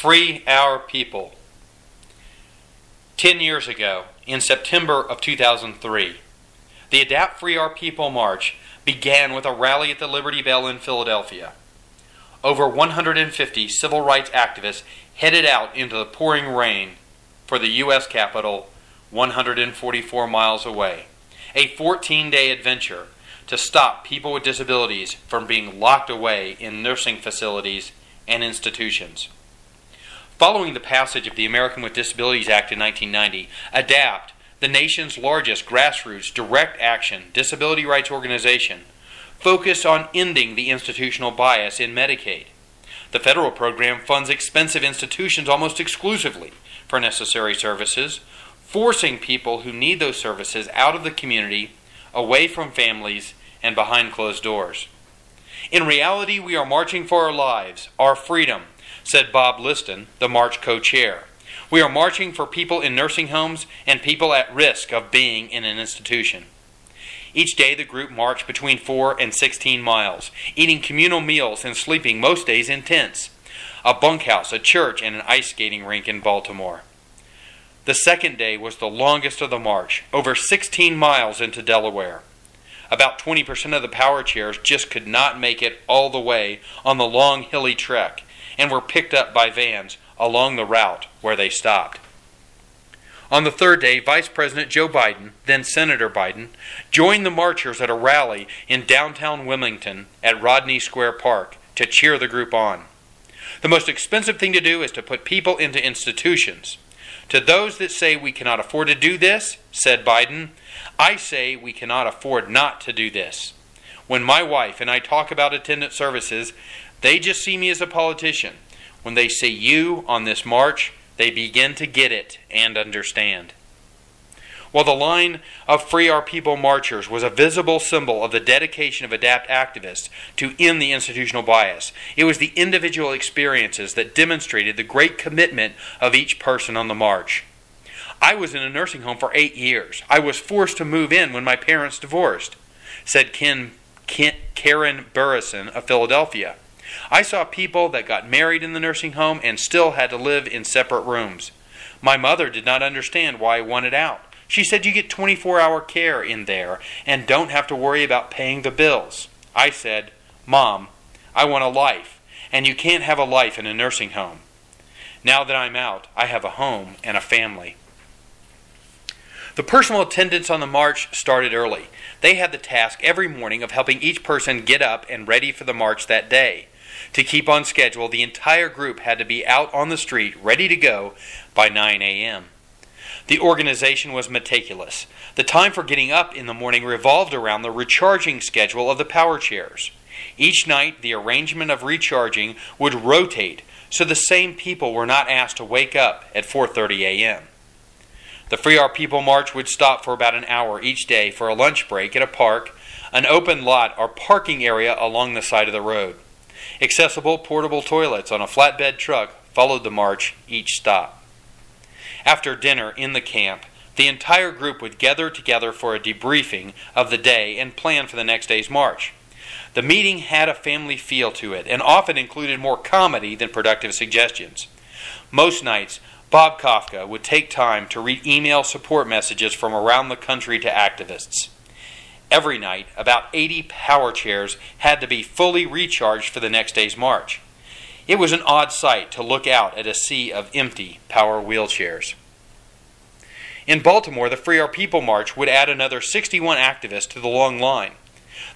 Free Our People. Ten years ago, in September of 2003, the Adapt Free Our People March began with a rally at the Liberty Bell in Philadelphia. Over 150 civil rights activists headed out into the pouring rain for the U.S. Capitol 144 miles away. A 14 day adventure to stop people with disabilities from being locked away in nursing facilities and institutions. Following the passage of the American with Disabilities Act in 1990, ADAPT the nation's largest grassroots direct action disability rights organization, focused on ending the institutional bias in Medicaid. The federal program funds expensive institutions almost exclusively for necessary services, forcing people who need those services out of the community, away from families, and behind closed doors. In reality, we are marching for our lives, our freedom, said Bob Liston, the March co chair. We are marching for people in nursing homes and people at risk of being in an institution. Each day, the group marched between 4 and 16 miles, eating communal meals and sleeping most days in tents, a bunkhouse, a church, and an ice skating rink in Baltimore. The second day was the longest of the march, over 16 miles into Delaware. About 20% of the power chairs just could not make it all the way on the long hilly trek and were picked up by vans along the route where they stopped. On the third day, Vice President Joe Biden, then Senator Biden, joined the marchers at a rally in downtown Wilmington at Rodney Square Park to cheer the group on. The most expensive thing to do is to put people into institutions. To those that say we cannot afford to do this, said Biden, I say we cannot afford not to do this. When my wife and I talk about attendant services, they just see me as a politician. When they see you on this march, they begin to get it and understand. While the line of Free Our People marchers was a visible symbol of the dedication of ADAPT activists to end the institutional bias, it was the individual experiences that demonstrated the great commitment of each person on the march. I was in a nursing home for eight years. I was forced to move in when my parents divorced, said Ken, Ken, Karen Burrison of Philadelphia. I saw people that got married in the nursing home and still had to live in separate rooms. My mother did not understand why I wanted out. She said you get 24 hour care in there and don't have to worry about paying the bills. I said, Mom, I want a life, and you can't have a life in a nursing home. Now that I'm out, I have a home and a family. The personal attendants on the march started early. They had the task every morning of helping each person get up and ready for the march that day. To keep on schedule, the entire group had to be out on the street ready to go by 9 a.m. The organization was meticulous. The time for getting up in the morning revolved around the recharging schedule of the power chairs. Each night, the arrangement of recharging would rotate so the same people were not asked to wake up at 4:30 a.m. The Free Our People March would stop for about an hour each day for a lunch break at a park, an open lot, or parking area along the side of the road. Accessible portable toilets on a flatbed truck followed the march each stop. After dinner in the camp, the entire group would gather together for a debriefing of the day and plan for the next day's march. The meeting had a family feel to it and often included more comedy than productive suggestions. Most nights, Bob Kafka would take time to read email support messages from around the country to activists. Every night, about 80 power chairs had to be fully recharged for the next day's march. It was an odd sight to look out at a sea of empty power wheelchairs. In Baltimore, the Free Our People March would add another 61 activists to the long line.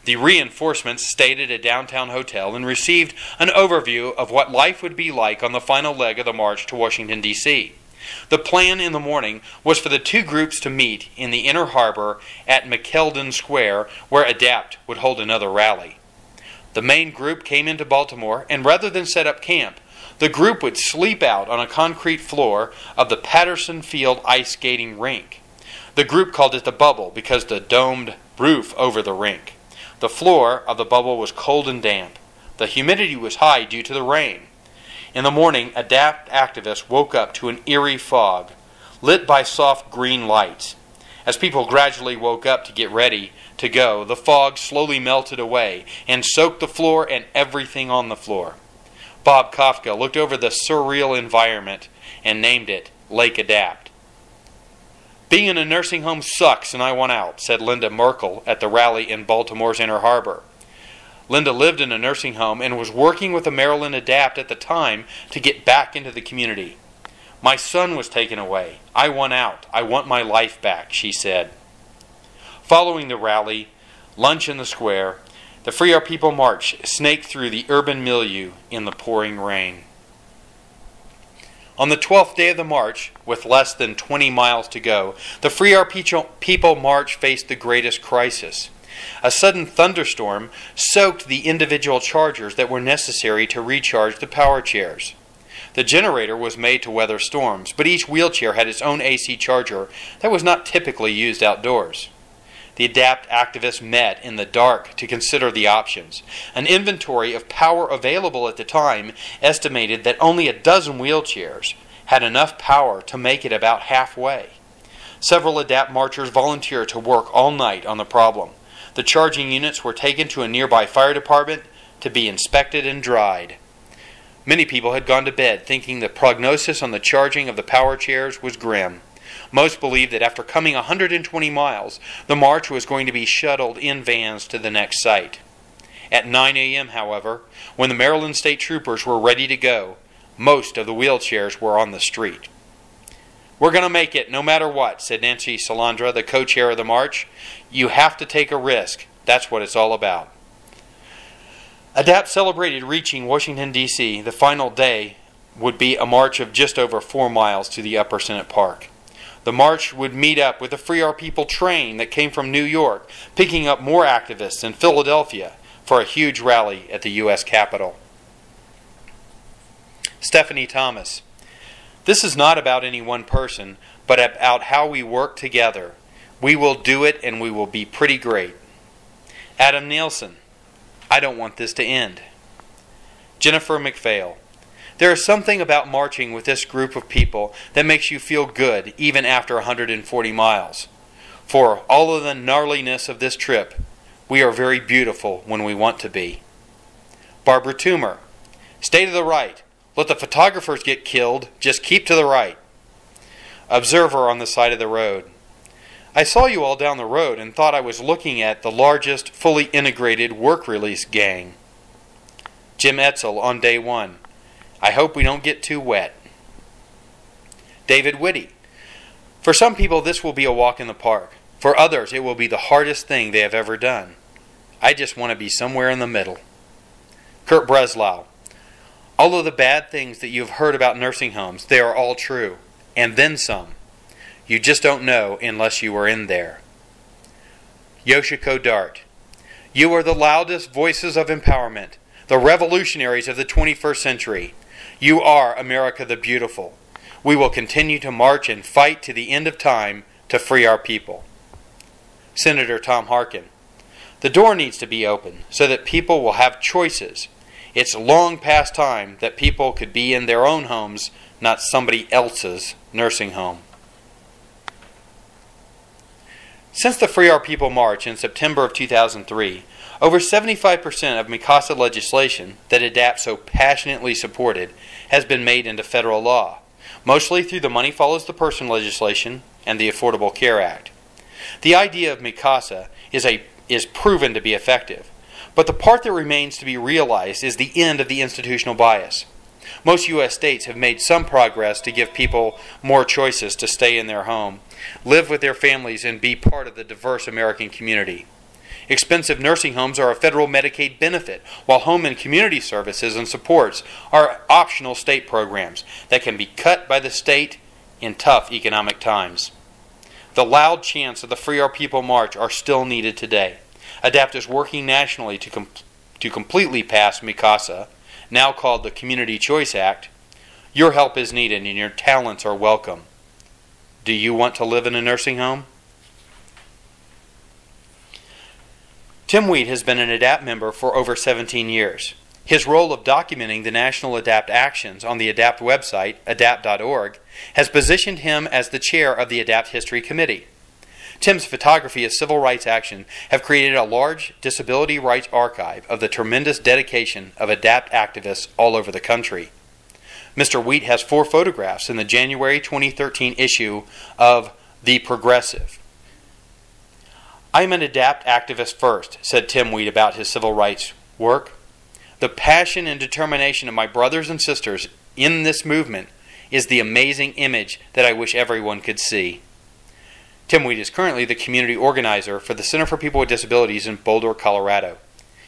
The reinforcements stayed at a downtown hotel and received an overview of what life would be like on the final leg of the march to Washington, D.C. The plan in the morning was for the two groups to meet in the inner harbor at McKeldin Square, where ADAPT would hold another rally. The main group came into Baltimore, and rather than set up camp, the group would sleep out on a concrete floor of the Patterson Field ice skating rink. The group called it the bubble because the domed roof over the rink. The floor of the bubble was cold and damp. The humidity was high due to the rain. In the morning, ADAPT activists woke up to an eerie fog, lit by soft green lights. As people gradually woke up to get ready to go, the fog slowly melted away and soaked the floor and everything on the floor. Bob Kafka looked over the surreal environment and named it Lake Adapt. Being in a nursing home sucks and I want out, said Linda Merkel at the rally in Baltimore's Inner Harbor. Linda lived in a nursing home and was working with the Maryland Adapt at the time to get back into the community. My son was taken away. I want out. I want my life back, she said. Following the rally, lunch in the square, the Free Our People March snaked through the urban milieu in the pouring rain. On the 12th day of the march, with less than 20 miles to go, the Free Our People March faced the greatest crisis. A sudden thunderstorm soaked the individual chargers that were necessary to recharge the power chairs. The generator was made to weather storms, but each wheelchair had its own AC charger that was not typically used outdoors. The ADAPT activists met in the dark to consider the options. An inventory of power available at the time estimated that only a dozen wheelchairs had enough power to make it about halfway. Several ADAPT marchers volunteered to work all night on the problem. The charging units were taken to a nearby fire department to be inspected and dried. Many people had gone to bed thinking the prognosis on the charging of the power chairs was grim. Most believed that after coming 120 miles, the march was going to be shuttled in vans to the next site. At 9 a.m., however, when the Maryland State Troopers were ready to go, most of the wheelchairs were on the street. We're going to make it no matter what, said Nancy Salandra, the co chair of the march. You have to take a risk. That's what it's all about. ADAPT celebrated reaching Washington, D.C. The final day would be a march of just over four miles to the Upper Senate Park. The march would meet up with a Free Our People train that came from New York, picking up more activists in Philadelphia for a huge rally at the U.S. Capitol. Stephanie Thomas. This is not about any one person, but about how we work together. We will do it and we will be pretty great. Adam Nielsen. I don't want this to end. Jennifer McPhail. There is something about marching with this group of people that makes you feel good even after 140 miles. For all of the gnarliness of this trip, we are very beautiful when we want to be. Barbara Toomer, stay to the right. Let the photographers get killed. Just keep to the right. Observer on the side of the road. I saw you all down the road and thought I was looking at the largest fully integrated work release gang. Jim Etzel on day one. I hope we don't get too wet. David Whitty. For some people, this will be a walk in the park. For others, it will be the hardest thing they have ever done. I just want to be somewhere in the middle. Kurt Breslau. All of the bad things that you have heard about nursing homes, they are all true. And then some. You just don't know unless you are in there. Yoshiko Dart. You are the loudest voices of empowerment, the revolutionaries of the 21st century. You are America the Beautiful. We will continue to march and fight to the end of time to free our people. Senator Tom Harkin. The door needs to be open so that people will have choices. It's long past time that people could be in their own homes, not somebody else's nursing home. Since the Free Our People March in September of 2003, over 75% of MICASA legislation that ADAPT so passionately supported has been made into federal law, mostly through the Money Follows the Person legislation and the Affordable Care Act. The idea of MICASA is, a, is proven to be effective, but the part that remains to be realized is the end of the institutional bias. Most U.S. states have made some progress to give people more choices to stay in their home, live with their families, and be part of the diverse American community. Expensive nursing homes are a federal Medicaid benefit, while home and community services and supports are optional state programs that can be cut by the state in tough economic times. The loud chants of the Free Our People March are still needed today. ADAPT is working nationally to, com- to completely pass MICASA, now called the Community Choice Act. Your help is needed and your talents are welcome. Do you want to live in a nursing home? Tim Wheat has been an ADAPT member for over 17 years. His role of documenting the national ADAPT actions on the ADAPT website, adapt.org, has positioned him as the chair of the ADAPT History Committee. Tim's photography of civil rights action have created a large disability rights archive of the tremendous dedication of ADAPT activists all over the country. Mr. Wheat has four photographs in the January 2013 issue of The Progressive. I am an ADAPT activist first, said Tim Wheat about his civil rights work. The passion and determination of my brothers and sisters in this movement is the amazing image that I wish everyone could see. Tim Wheat is currently the community organizer for the Center for People with Disabilities in Boulder, Colorado.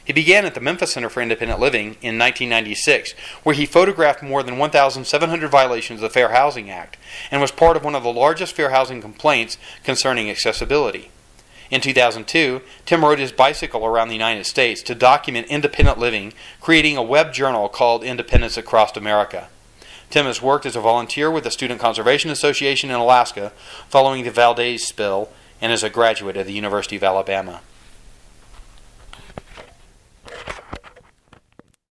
He began at the Memphis Center for Independent Living in 1996, where he photographed more than 1,700 violations of the Fair Housing Act and was part of one of the largest fair housing complaints concerning accessibility. In 2002, Tim rode his bicycle around the United States to document independent living, creating a web journal called Independence Across America. Tim has worked as a volunteer with the Student Conservation Association in Alaska following the Valdez spill and is a graduate of the University of Alabama.